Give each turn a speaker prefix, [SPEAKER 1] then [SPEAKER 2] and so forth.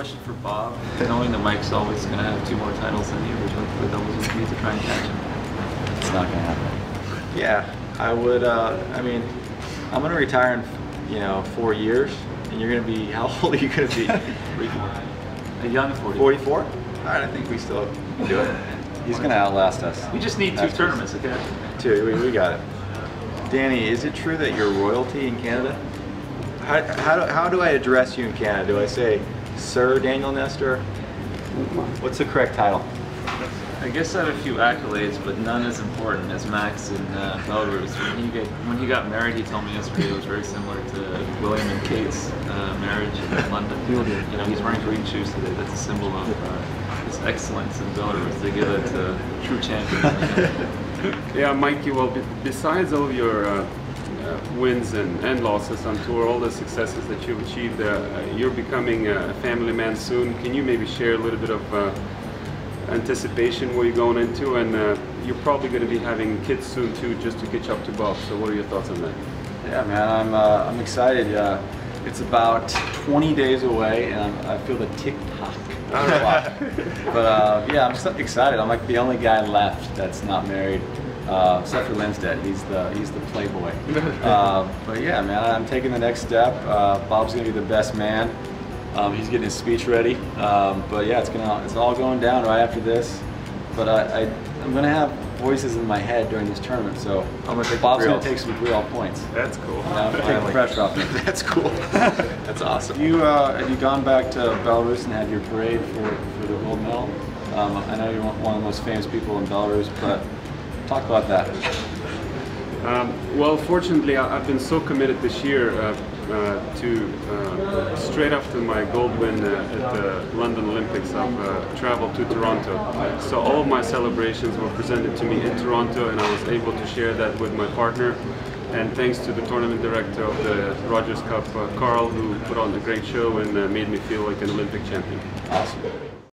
[SPEAKER 1] question for Bob. Knowing that Mike's always going to have two more titles than you, would you look for the doubles with me to try and catch him?
[SPEAKER 2] It's not gonna happen.
[SPEAKER 3] Yeah, I would. Uh, I mean, I'm gonna retire in you know four years, and you're gonna be. How old are you gonna be?
[SPEAKER 1] 44. A young 40.
[SPEAKER 3] 44. All right, I think we still can do it.
[SPEAKER 2] He's gonna outlast us.
[SPEAKER 1] We just need two
[SPEAKER 2] That's-
[SPEAKER 1] tournaments, okay?
[SPEAKER 3] Two, we, we got it. Danny, is it true that you're royalty in Canada? How, how, do, how do I address you in Canada? Do I say Sir Daniel Nestor? What's the correct title?
[SPEAKER 1] I guess I have a few accolades, but none as important as Max in uh, Belarus. When he, get, when he got married, he told me yesterday it was very similar to William and Kate's uh, marriage in London. You know, he's wearing green shoes today. That's a symbol of uh, his excellence in Belarus. They give it to true champions.
[SPEAKER 4] Yeah, Mikey. Well, besides all your uh, wins and, and losses on tour, all the successes that you've achieved, uh, you're becoming a family man soon. Can you maybe share a little bit of uh, anticipation where you're going into? And uh, you're probably going to be having kids soon too, just to catch up to Bob. So, what are your thoughts on that?
[SPEAKER 2] Yeah, man, I'm uh, I'm excited. Uh, it's about 20 days away, and I'm, I feel the tick tock. but uh, yeah, I'm so excited. I'm like the only guy left that's not married, uh, except for Lindstedt. He's the he's the playboy. uh, but yeah, man, I'm taking the next step. Uh, Bob's gonna be the best man. Um, he's getting his speech ready. Um, but yeah, it's gonna it's all going down right after this. But I, I I'm gonna have voices in my head during this tournament, so
[SPEAKER 3] I'm gonna take
[SPEAKER 2] Bob's gonna
[SPEAKER 3] real.
[SPEAKER 2] take some real points.
[SPEAKER 4] That's cool.
[SPEAKER 2] You know, take the pressure off me.
[SPEAKER 3] That's cool. That's awesome.
[SPEAKER 2] You uh, have you gone back to Belarus and had your parade for, for the gold medal? Um, I know you're one of the most famous people in Belarus, but talk about that.
[SPEAKER 4] Um, well, fortunately, I've been so committed this year uh, uh, to uh, straight after my gold win uh, at the London Olympics, I've uh, traveled to Toronto. So all of my celebrations were presented to me in Toronto, and I was able to share that with my partner. And thanks to the tournament director of the Rogers Cup, uh, Karl, who put on a great show and uh, made me feel like an Olympic champion.
[SPEAKER 2] Awesome.